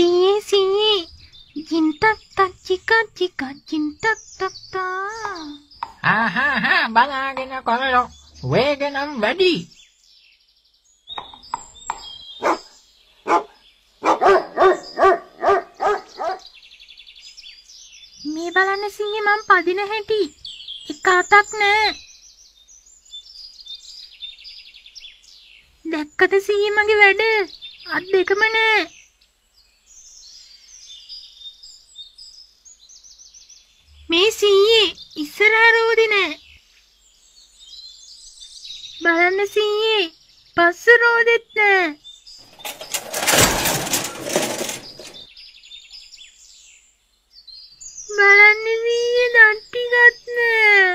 සීයේ සීයේ ජින්ටක් ටක් චිකා චිකා ජින්ටක් ටක්ටා ආහා බලාගෙන කොරලෝ වේගනම් වැඩි මේ බලන්න සීයේ මං පදින හැටි එක අතක් නෑ දැක්කද සීයේ මගේ වැඩ අත් දෙකම නෑ ඉස්සරහට ඕදි නෑ. බලන්න සීයේ පස්ස රෝදෙත් නෑ. බලන්න සීයේ දණ්ටි ගත් නෑ.